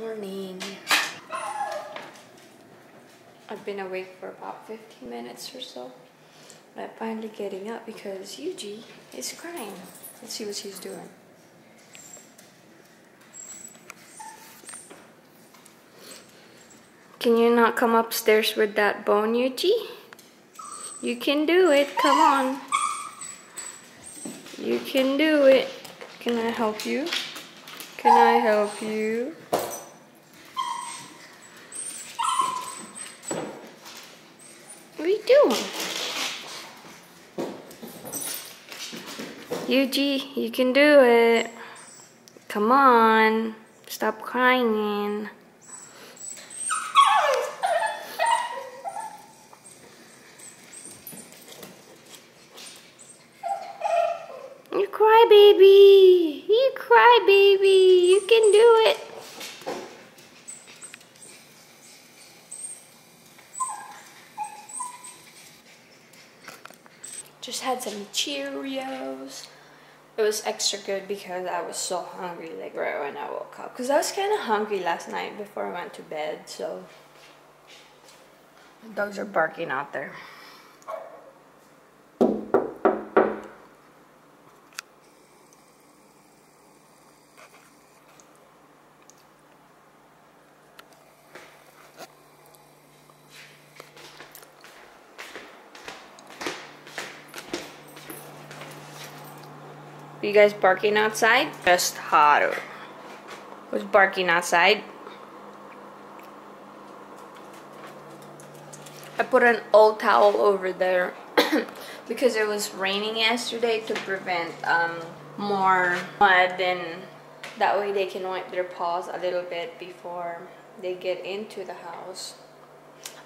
Morning. I've been awake for about 15 minutes or so. But I'm finally getting up because Yuji is crying. Let's see what she's doing. Can you not come upstairs with that bone, Yuji? You can do it. Come on. You can do it. Can I help you? Can I help you? What are you doing? Yuji, you can do it. Come on. Stop crying. You cry, baby. You cry, baby. You can do it. Just had some Cheerios. It was extra good because I was so hungry like right when I woke up. Because I was kind of hungry last night before I went to bed, so. Dogs are barking out there. You guys barking outside? Just Haru. Who's barking outside? I put an old towel over there because it was raining yesterday to prevent um, more mud and that way they can wipe their paws a little bit before they get into the house.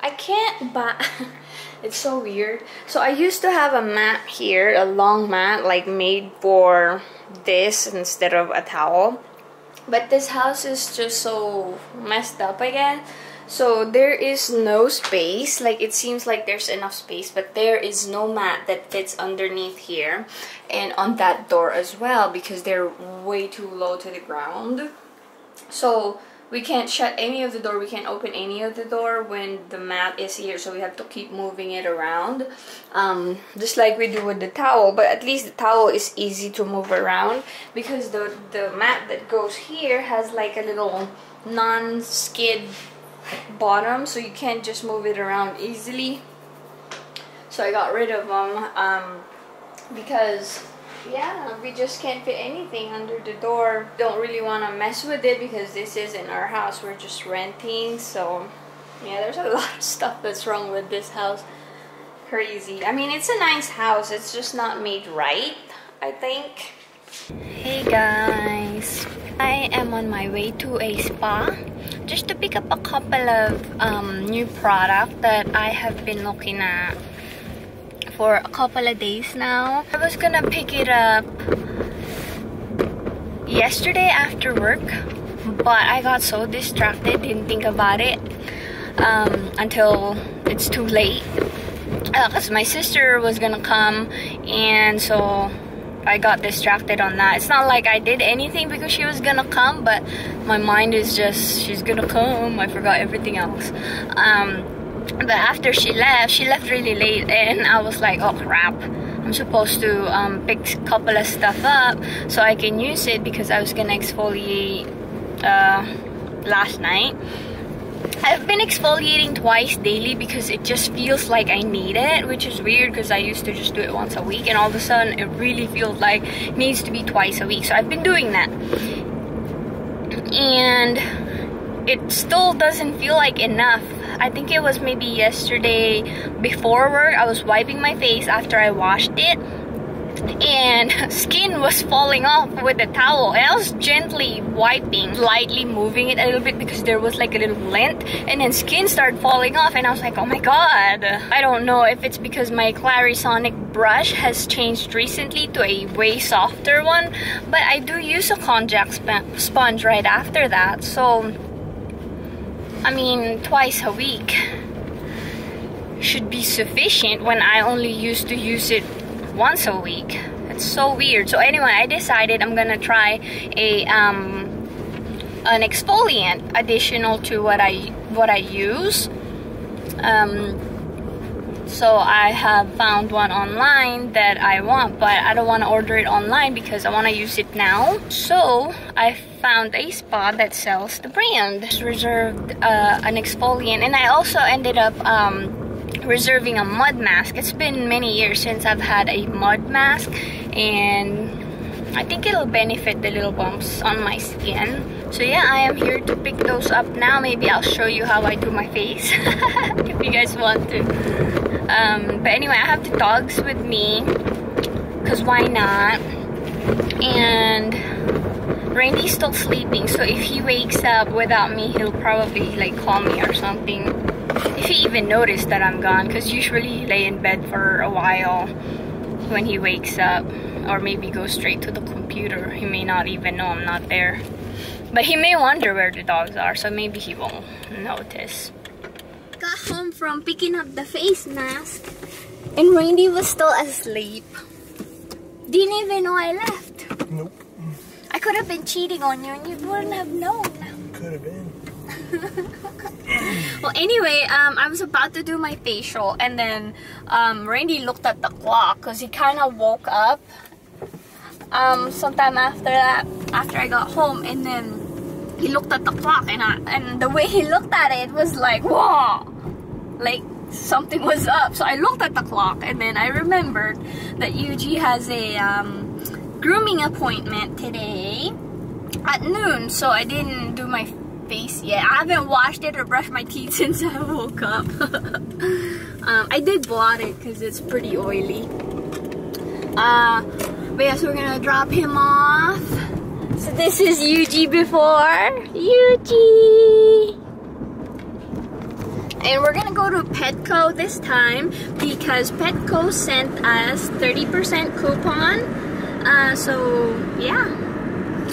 I can't buy it's so weird. So I used to have a mat here a long mat like made for this instead of a towel. But this house is just so messed up again so there is no space like it seems like there's enough space but there is no mat that fits underneath here and on that door as well because they're way too low to the ground. So we can't shut any of the door we can't open any of the door when the mat is here so we have to keep moving it around. Um, just like we do with the towel but at least the towel is easy to move around because the the mat that goes here has like a little non-skid bottom so you can't just move it around easily. So I got rid of them um, because yeah, we just can't fit anything under the door. Don't really want to mess with it because this isn't our house. We're just renting. So, yeah, there's a lot of stuff that's wrong with this house. Crazy. I mean, it's a nice house. It's just not made right, I think. Hey guys. I am on my way to a spa just to pick up a couple of um, new products that I have been looking at for a couple of days now. I was gonna pick it up yesterday after work, but I got so distracted, didn't think about it um, until it's too late. Because uh, my sister was gonna come, and so I got distracted on that. It's not like I did anything because she was gonna come, but my mind is just, she's gonna come. I forgot everything else. Um, but after she left she left really late and i was like oh crap i'm supposed to um, pick a couple of stuff up so i can use it because i was gonna exfoliate uh, last night I've been exfoliating twice daily because it just feels like I need it, which is weird because I used to just do it once a week and all of a sudden it really feels like it needs to be twice a week. So I've been doing that. And it still doesn't feel like enough I think it was maybe yesterday before work. I was wiping my face after I washed it and skin was falling off with the towel and I was gently wiping lightly moving it a little bit because there was like a little lint and then skin started falling off and I was like oh my god I don't know if it's because my Clarisonic brush has changed recently to a way softer one but I do use a konjac sponge right after that so I mean, twice a week should be sufficient when I only used to use it once a week. It's so weird. So anyway, I decided I'm gonna try a um, an exfoliant additional to what I what I use. Um, so I have found one online that I want, but I don't want to order it online because I want to use it now. So I found a spa that sells the brand. It's reserved uh, an exfoliant, and I also ended up um, reserving a mud mask. It's been many years since I've had a mud mask, and I think it'll benefit the little bumps on my skin. So yeah, I am here to pick those up now. Maybe I'll show you how I do my face if you guys want to. Um, but anyway, I have the dogs with me because why not? And Randy's still sleeping, so if he wakes up without me, he'll probably like call me or something. If he even noticed that I'm gone, because usually he lay in bed for a while when he wakes up, or maybe go straight to the computer. He may not even know I'm not there. But he may wonder where the dogs are, so maybe he won't notice. Got home from picking up the face mask, and Randy was still asleep. Didn't even know I left. Nope. I could have been cheating on you and you wouldn't have known. Could have been. well, anyway, um, I was about to do my facial and then um, Randy looked at the clock because he kind of woke up um, sometime after that, after I got home and then he looked at the clock and I, and the way he looked at it was like, whoa, like something was up. So I looked at the clock and then I remembered that Yuji has a um, grooming appointment today at noon. So I didn't do my face yet. I haven't washed it or brushed my teeth since I woke up. um, I did blot it because it's pretty oily. Uh, but yeah, so we're gonna drop him off. So this is Yuji before. Yuji! And we're gonna go to Petco this time because Petco sent us 30% coupon. Uh, so yeah,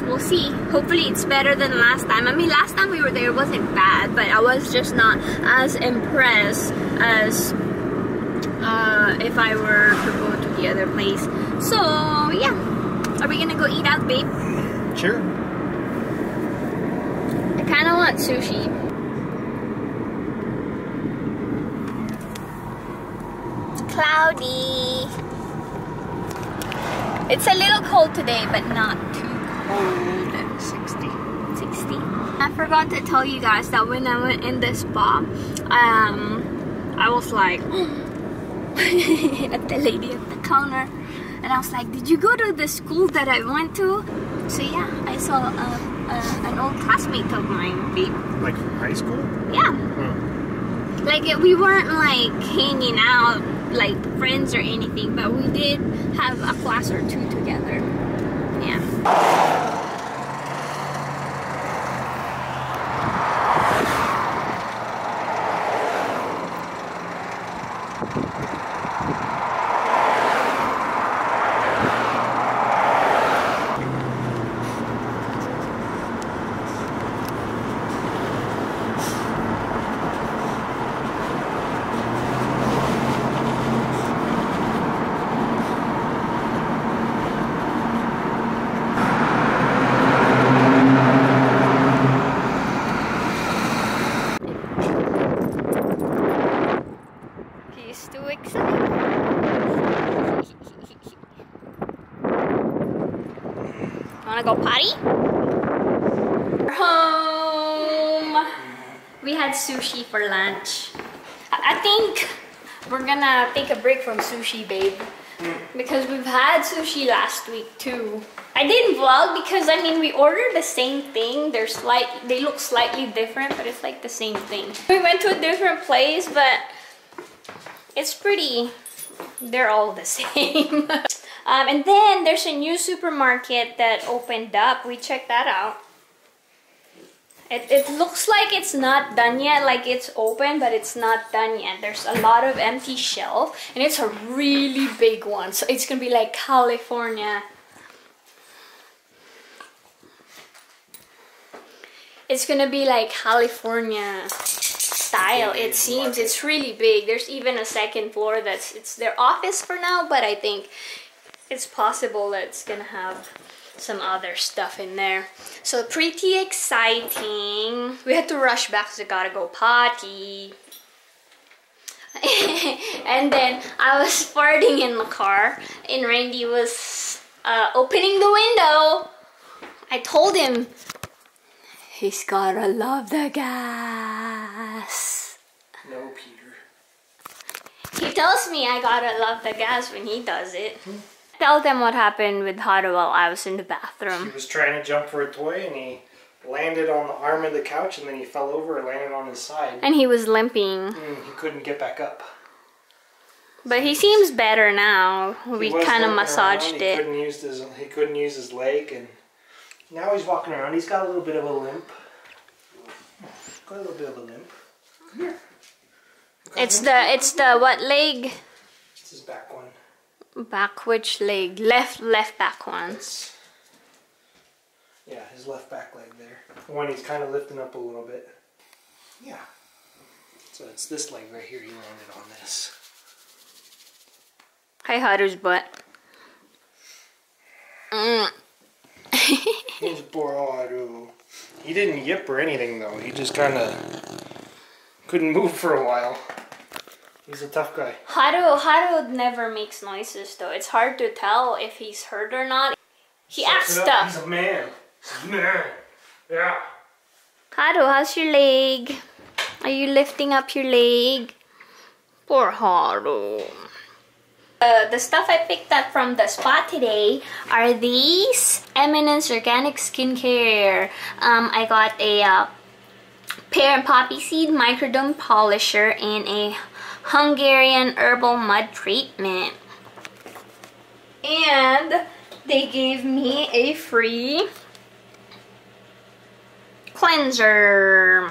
we'll see. Hopefully it's better than last time. I mean, last time we were there wasn't bad, but I was just not as impressed as uh, if I were to go to the other place. So yeah, are we gonna go eat out, babe? Sure. I kind of want sushi. It's cloudy. It's a little cold today, but not too cold. 60. 60. I forgot to tell you guys that when I went in the spa, um, I was like at the lady at the counter, and I was like, "Did you go to the school that I went to?" So yeah, I saw a, a, an old classmate of mine, babe. Like from high school? Yeah, Hmm. like we weren't like hanging out like friends or anything, but we did have a class or two together. Yeah. He's too excited. Wanna go potty? We're home. We had sushi for lunch. I think we're gonna take a break from sushi, babe. Because we've had sushi last week too. I didn't vlog because I mean we ordered the same thing. They're slight they look slightly different, but it's like the same thing. We went to a different place, but it's pretty they're all the same um, and then there's a new supermarket that opened up we checked that out it, it looks like it's not done yet like it's open but it's not done yet. There's a lot of empty shelf and it's a really big one. So it's gonna be like california. It's gonna be like california style it seems. it's really big. There's even a second floor that's it's their office for now but i think it's possible that it's gonna have some other stuff in there. So pretty exciting. We had to rush back because I gotta go potty. and then I was farting in the car and Randy was uh, opening the window. I told him he's gotta love the gas. No, Peter. He tells me I gotta love the gas when he does it. Tell them what happened with Haru while I was in the bathroom. He was trying to jump for a toy and he landed on the arm of the couch and then he fell over and landed on his side. And he was limping. Mm, he couldn't get back up. But he seems better now. We kind of massaged around, He it. couldn't use his he couldn't use his leg and now he's walking around. He's got a little bit of a limp. Got a little bit of a limp. Come here. It's the it's the what leg? It's his back one. Back which leg? Left left back one. It's yeah, his left back leg there. The one he's kind of lifting up a little bit. Yeah. So it's this leg right here. He landed on this. Hi Haru's butt. Mm. He's Boraru. He didn't yip or anything though. He just kind of couldn't move for a while. He's a tough guy. Haru Haru never makes noises though. It's hard to tell if he's hurt or not. He acts Sucks it up. He's tough. a man. He's a man. Yeah. Haru, how's your leg? Are you lifting up your leg? Poor Haru. Uh, the stuff I picked up from the spot today are these Eminence Organic Skincare. Um, I got a uh, pear and poppy seed microderm polisher and a Hungarian herbal mud treatment. And they gave me a free cleanser.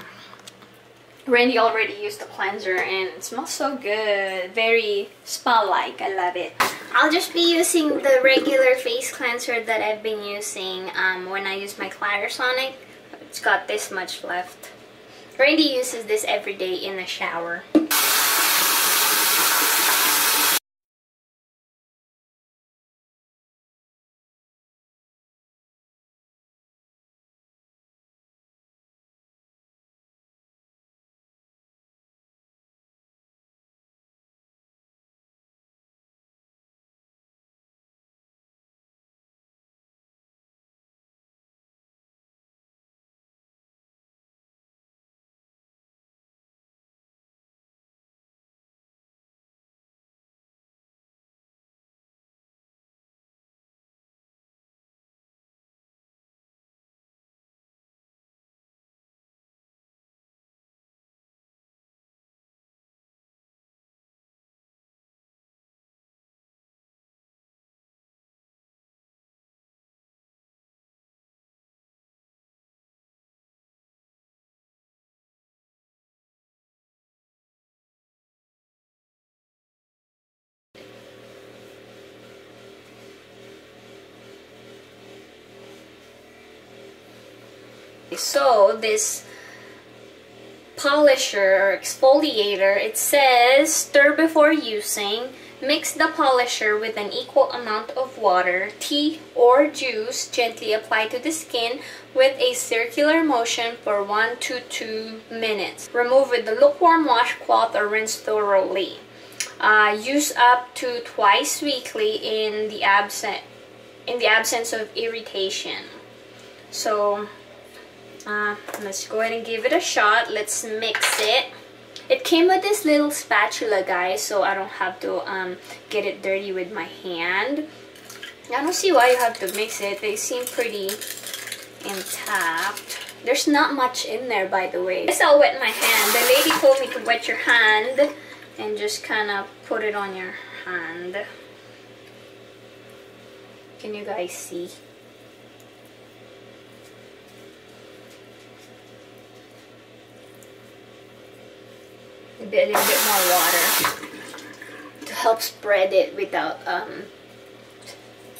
Randy already used the cleanser and it smells so good. Very spa-like. I love it. I'll just be using the regular face cleanser that I've been using um, when I use my Clarisonic. It's got this much left. Randy uses this every day in the shower. So this polisher or exfoliator, it says stir before using. Mix the polisher with an equal amount of water, tea, or juice. Gently apply to the skin with a circular motion for 1 to 2 minutes. Remove with the lukewarm washcloth or rinse thoroughly. Uh, use up to twice weekly in the absent in the absence of irritation. So uh, let's go ahead and give it a shot. Let's mix it. It came with this little spatula, guys, so I don't have to um, get it dirty with my hand. I don't see why you have to mix it. They seem pretty intact. There's not much in there, by the way. Guess I'll wet my hand. The lady told me to wet your hand and just kind of put it on your hand. Can you guys see? A little bit more water to help spread it without um,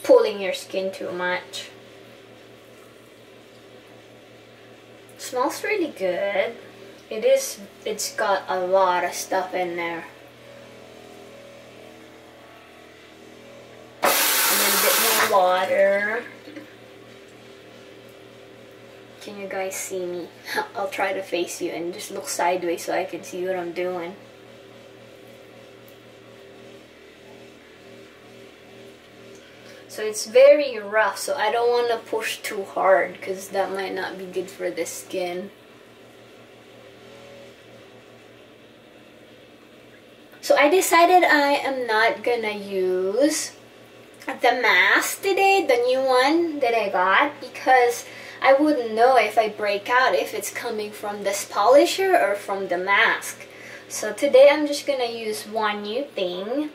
pulling your skin too much. smells really good. It is, it's got a lot of stuff in there. A little bit more water. You guys see me. I'll try to face you and just look sideways so I can see what I'm doing. So it's very rough, so I don't want to push too hard because that might not be good for the skin. So I decided I am not gonna use the mask today, the new one that I got, because I wouldn't know if I break out if it's coming from this polisher or from the mask. So today I'm just gonna use one new thing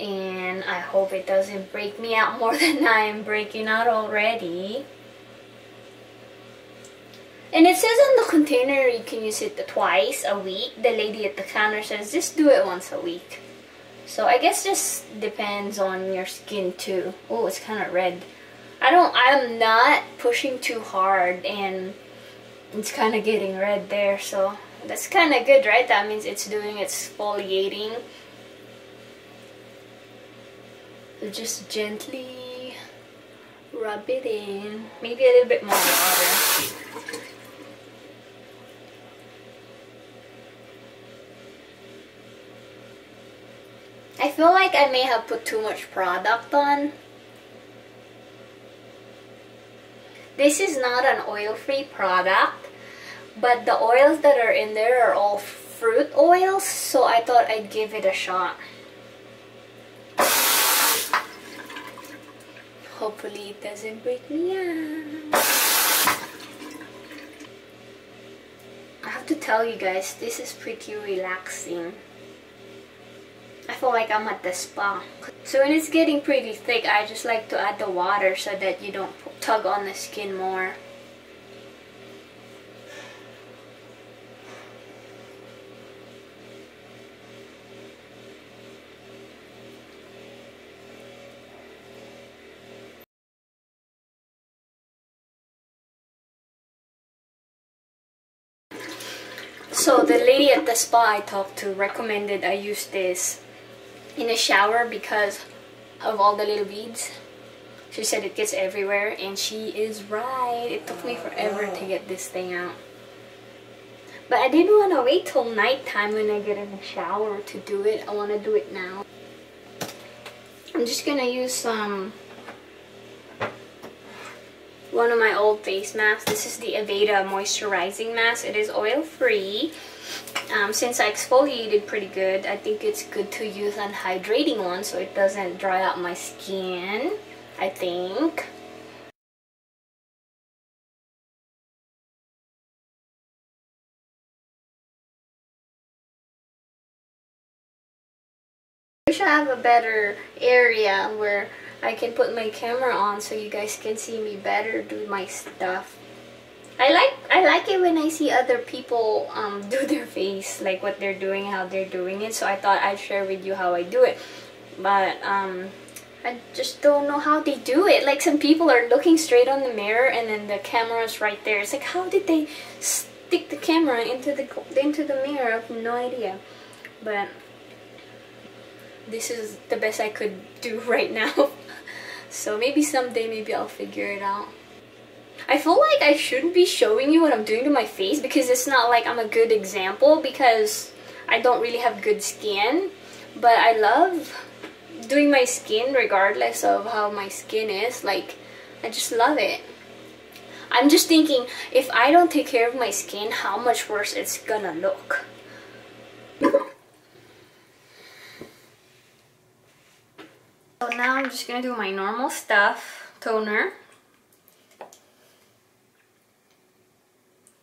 and I hope it doesn't break me out more than I am breaking out already. And it says on the container you can use it twice a week. The lady at the counter says just do it once a week. So I guess just depends on your skin too. Oh, it's kind of red. I don't, I'm not pushing too hard and it's kind of getting red there. So that's kind of good, right? That means it's doing exfoliating. So just gently rub it in. Maybe a little bit more water. I feel like I may have put too much product on. This is not an oil-free product, but the oils that are in there are all fruit oils, so I thought I'd give it a shot. Hopefully it doesn't break me out. I have to tell you guys, this is pretty relaxing. I feel like I'm at the spa. So when it's getting pretty thick, I just like to add the water so that you don't tug on the skin more. So the lady at the spa I talked to recommended I use this in a shower because of all the little beads. She said it gets everywhere and she is right. It took me forever to get this thing out. But I didn't want to wait till nighttime when I get in the shower to do it. I want to do it now. I'm just going to use some one of my old face masks. This is the Aveda moisturizing mask. It is oil free. Um, since I exfoliated pretty good, I think it's good to use an hydrating one so it doesn't dry out my skin, I think. I wish I have a better area where I can put my camera on so you guys can see me better do my stuff. I like I like it when I see other people um, do their face, like what they're doing, how they're doing it. So I thought I'd share with you how I do it. But um, I just don't know how they do it. Like some people are looking straight on the mirror and then the camera's right there. It's like how did they stick the camera into the into the mirror? I have no idea. But this is the best I could do right now. so maybe someday maybe I'll figure it out. I feel like I shouldn't be showing you what I'm doing to my face because it's not like I'm a good example because I don't really have good skin. But I love doing my skin regardless of how my skin is. Like, I just love it. I'm just thinking, if I don't take care of my skin, how much worse it's gonna look. So now I'm just gonna do my normal stuff, toner.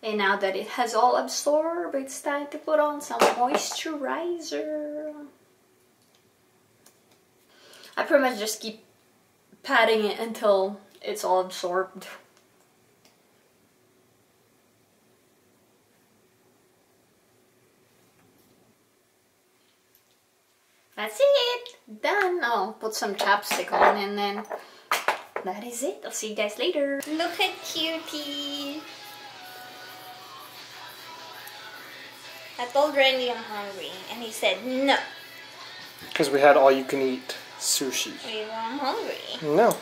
And now that it has all absorbed, it's time to put on some moisturizer. I pretty much just keep patting it until it's all absorbed. That's it! Done! I'll put some chapstick on and then that is it. I'll see you guys later. Look at cutie! I told Randy I'm hungry, and he said no. Because we had all you can eat sushi. We were hungry. No.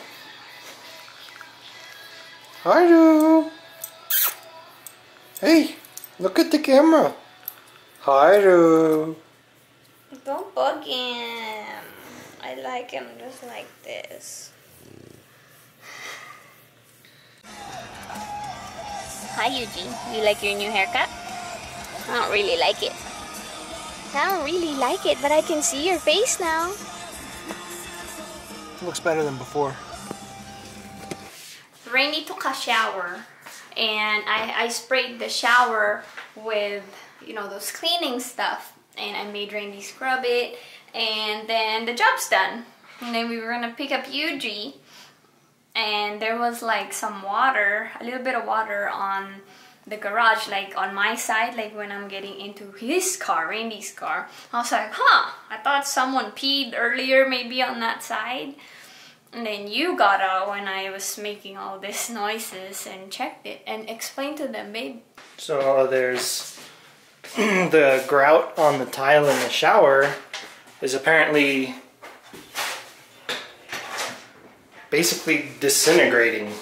I do. Hey, look at the camera. Hi, Ru. Don't bug him. I like him just like this. Hi, Eugene. You like your new haircut? I don't really like it. I don't really like it, but I can see your face now. Looks better than before. Randy took a shower and I, I sprayed the shower with, you know, those cleaning stuff. And I made Randy scrub it and then the job's done. And then we were gonna pick up Yuji and there was like some water, a little bit of water on the garage, like on my side, like when I'm getting into his car, Randy's car. I was like, huh, I thought someone peed earlier maybe on that side. And then you got out when I was making all these noises and checked it and explained to them, babe. So there's the grout on the tile in the shower is apparently basically disintegrating.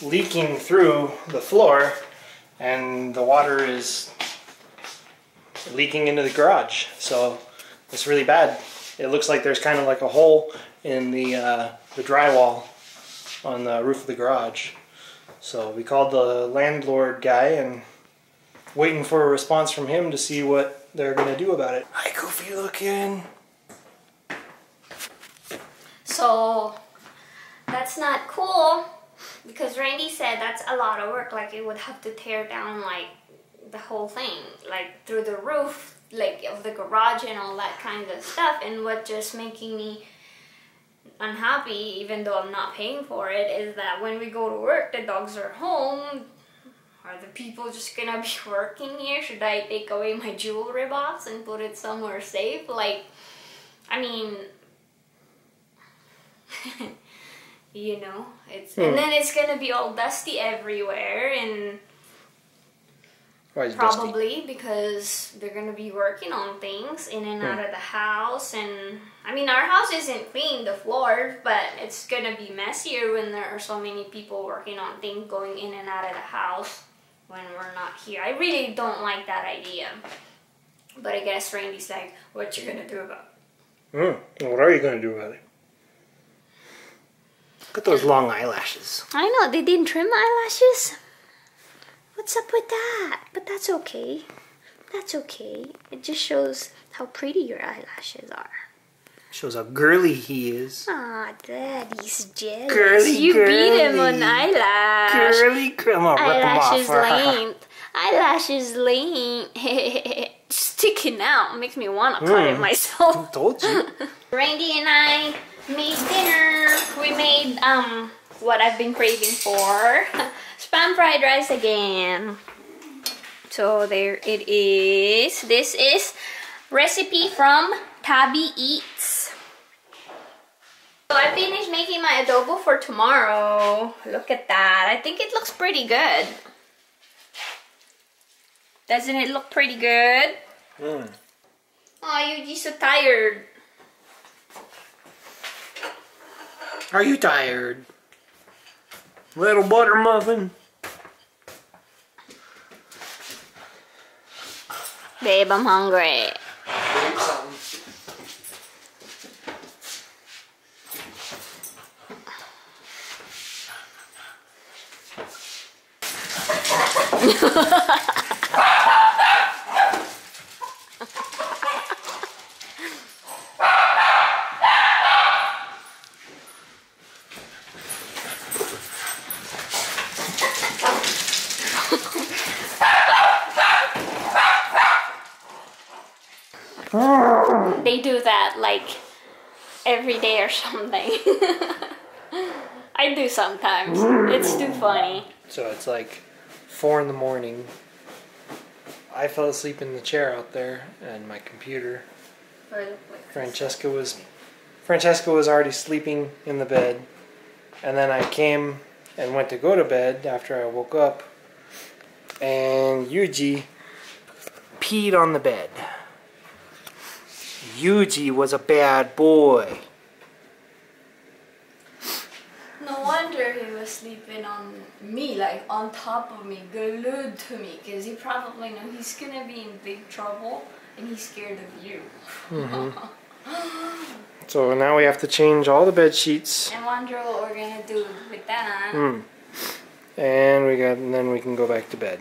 It's leaking through the floor and the water is leaking into the garage. So it's really bad. It looks like there's kind of like a hole in the, uh, the drywall on the roof of the garage. So we called the landlord guy and waiting for a response from him to see what they're gonna do about it. Hi, goofy looking. So that's not cool because Randy said that's a lot of work. Like it would have to tear down like the whole thing, like through the roof, like of the garage and all that kind of stuff. And what just making me unhappy, even though I'm not paying for it, is that when we go to work, the dogs are home. Are the people just gonna be working here? Should I take away my jewelry box and put it somewhere safe? Like, I mean, you know, it's and then it's gonna be all dusty everywhere and it dusty? probably because they're gonna be working on things in and out of the house and I mean our house isn't clean the floors but it's gonna be messier when there are so many people working on things going in and out of the house when we're not here. I really don't like that idea. But I guess Randy's like, what you gonna do about it? Mm, what are you gonna do about it? Look at those long eyelashes. I know, they didn't trim my eyelashes. What's up with that? But that's okay. That's okay. It just shows how pretty your eyelashes are. Shows how girly he is. Aw, daddy's jealous. Girly, you beat him on eyelash. Girly, girl. I'm gonna rip him off. Eyelashes length. Eyelashes length. Sticking out makes me want to cut it Mm. myself. Told you. Randy and I made dinner. We made um what I've been craving for. Spam fried rice again. So there it is. This is recipe from Tabby Eats. So I finished making my adobo for tomorrow. Look at that. I think it looks pretty good. Doesn't it look pretty good? Mm. Oh, you're just so tired. Are you tired? Little butter muffin. Babe, I'm hungry. They do that like every day or something. I do sometimes. It's too funny. So it's like four in the morning. I fell asleep in the chair out there, and my computer. Francesca was Francesca was already sleeping in the bed, and then I came and went to go to bed after I woke up, and Yuji peed on the bed. Yuji was a bad boy. No wonder he was sleeping on me, like on top of me, glued to me, because he probably know he's gonna be in big trouble, and he's scared of you. So now we have to change all the bed sheets. And wonder what we're gonna do with that. Hmm. And we got, and then we can go back to bed.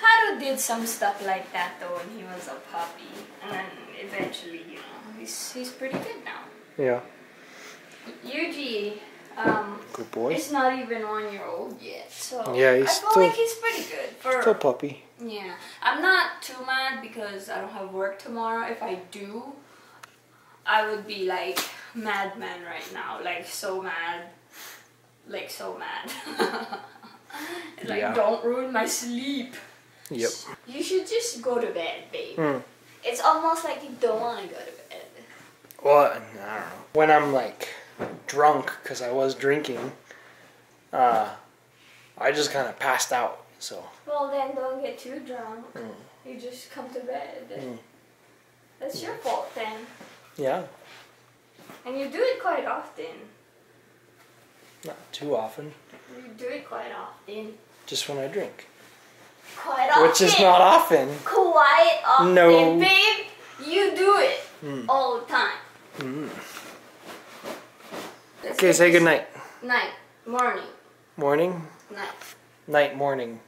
Haru did some stuff like that though when he was a puppy, and then eventually, you know, he's he's pretty good now. Yeah. Yuji, um, Good boy. is not even one year old yet, so Yeah, he's I feel still- like he's pretty good for. Still puppy. Yeah, I'm not too mad because I don't have work tomorrow. If I do, I would be like madman right now, like so mad, like so mad. like Yeah. don't ruin my sleep. Yep. You should just go to bed, babe. Hmm. It's almost like you don't want to go to bed. Well, I don't know. When I'm like drunk, because I was drinking, uh, I just kind of passed out. So Well, then don't get too drunk. Mm. You just come to bed. Mm. That's your fault then. yeah, And you do it quite often. not too often. You do it quite often. Just when I drink, Quite often. which is not often. Quite often, No. babe. You do it Mm. all the time. Mm. Let's Okay, say good night. Night, morning, Morning, night. night, morning.